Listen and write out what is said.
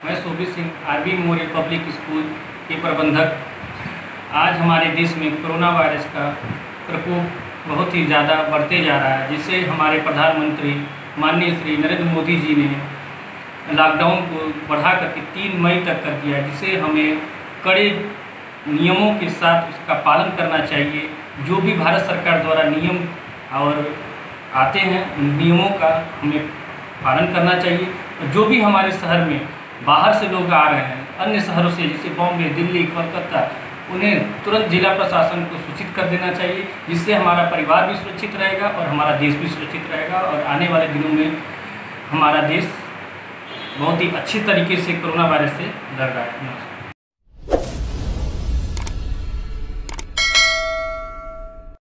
Surabhi Singh, R B memorial public school के प्रबंधक। आज हमारे देश में कोरोना वायरस का प्रकोप बहुत ही ज़्यादा बढ़ते जा रहा है, जिससे हमारे प्रधानमंत्री माननीय श्री नरेंद्र मोदी जी ने लॉकडाउन को बढ़ा करके तीन मई तक कर दिया जिससे हमें कड़े नियमों के साथ उसका पालन करना चाहिए। जो भी भारत सरकार द्वारा नियम और आते हैं, उन नियमों का हमें पालन करना चाहिए। जो भी हमारे शहर में बाहर से लोग आ रहे हैं, अन्य शहरों से, जैसे बॉम्बे, दिल्ली, कोलकाता, उन्हें तुरंत जिला प्रशासन को सूचित कर देना चाहिए, जिससे हमारा परिवार भी सुरक्षित रहेगा और हमारा देश भी सुरक्षित रहेगा। और आने वाले दिनों में हमारा देश बहुत ही अच्छे तरीके से कोरोना वायरस से लड़ रहा है। नमस्कार।